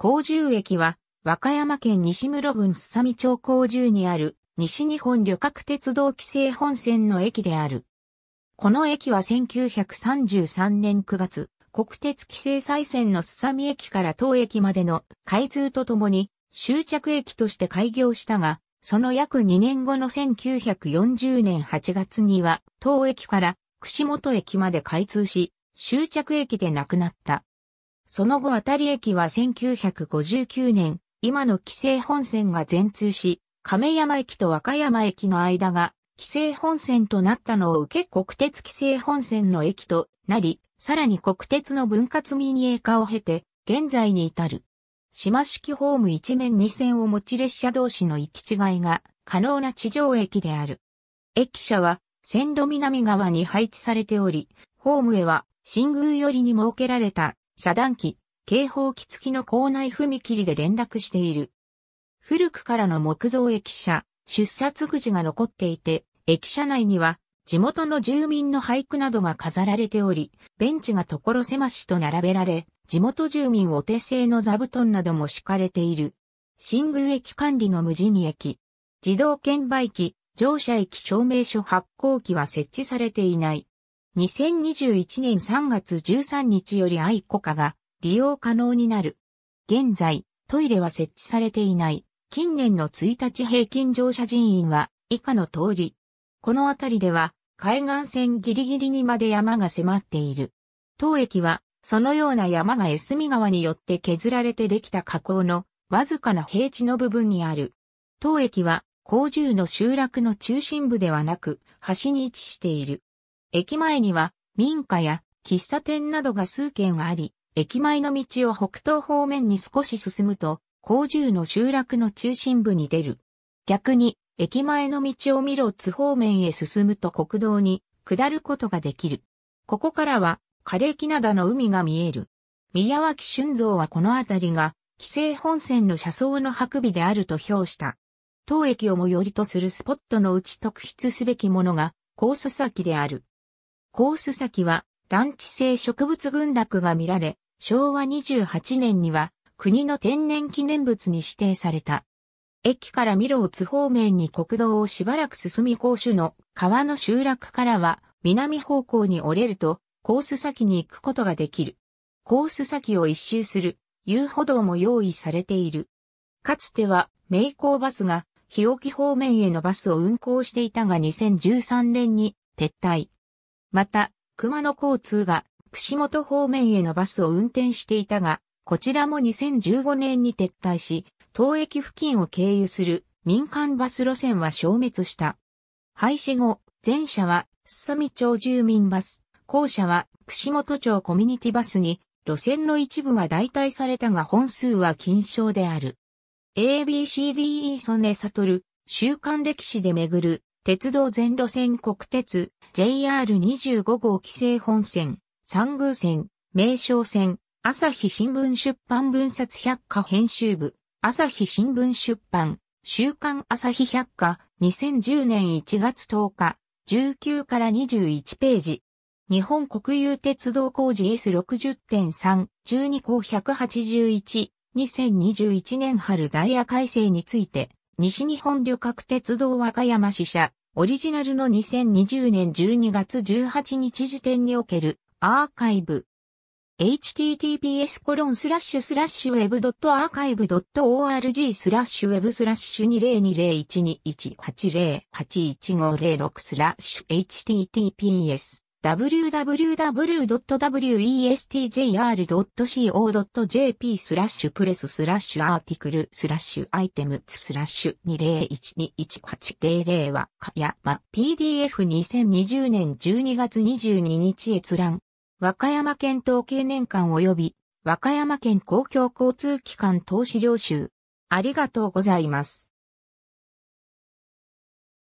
甲州駅は、和歌山県西室郡すさみ町甲州にある、西日本旅客鉄道規制本線の駅である。この駅は1933年9月、国鉄規制再線のすさみ駅から当駅までの開通とともに終着駅として開業したが、その約2年後の1940年8月には、当駅から串本駅まで開通し、終着駅で亡くなった。その後、当たり駅は1959年、今の規制本線が全通し、亀山駅と和歌山駅の間が規制本線となったのを受け国鉄規制本線の駅となり、さらに国鉄の分割民営化を経て、現在に至る。島式ホーム一面二線を持ち列車同士の行き違いが可能な地上駅である。駅舎は線路南側に配置されており、ホームへは新宮寄りに設けられた遮断機、警報機付きの構内踏切で連絡している。古くからの木造駅舎、出札口が残っていて、駅舎内には地元の住民の俳句などが飾られており、ベンチが所狭しと並べられ、地元住民お手製の座布団なども敷かれている。新宮駅管理の無人駅。自動券売機、乗車駅証明書発行機は設置されていない。2021年3月13日より愛子化が利用可能になる。現在、トイレは設置されていない。近年の1日平均乗車人員は以下の通り。この辺りでは海岸線ギリギリにまで山が迫っている。当駅はそのような山が江隅川によって削られてできた河口のわずかな平地の部分にある。当駅は甲州の集落の中心部ではなく端に位置している。駅前には民家や喫茶店などが数軒あり、駅前の道を北東方面に少し進むと、甲州の集落の中心部に出る。逆に、駅前の道を見ろ津方面へ進むと国道に下ることができる。ここからは、枯れ木灘の海が見える。宮脇俊造はこの辺りが、規制本線の車窓の白尾であると評した。当駅を最寄りとするスポットのうち特筆すべきものが、コース先である。コース先は団地性植物群落が見られ、昭和28年には国の天然記念物に指定された。駅からミローツ方面に国道をしばらく進み甲州の川の集落からは南方向に折れるとコース先に行くことができる。コース先を一周する遊歩道も用意されている。かつては名工バスが日置方面へのバスを運行していたが2013年に撤退。また、熊野交通が串本方面へのバスを運転していたが、こちらも2015年に撤退し、当駅付近を経由する民間バス路線は消滅した。廃止後、前車は、すさみ町住民バス、後車は、串本町コミュニティバスに、路線の一部が代替されたが本数は金賞である。ABCDE ソネサトル、週刊歴史で巡る鉄道全路線国鉄 JR25 号規制本線、三宮線、名称線、朝日新聞出版分冊百科編集部、朝日新聞出版、週刊朝日百科、2010年1月10日、19から21ページ。日本国有鉄道工事 S60.3、12項181、2021年春ダイヤ改正について、西日本旅客鉄道和歌山支社、オリジナルの2020年12月18日時点におけるアーカイブ。https コロンスラッシュスラッシュウェブドットアーカイブドット org スラッシュウェブスラッシュ20201218081506スラッシュ https www.westjr.co.jp スラッシュプレススラッシュアーティクルスラッシュアイテムスラッシュ20121800わかやま PDF2020 年12月22日閲覧和歌山県統計年間及び和歌山県公共交通機関投資領収ありがとうございます。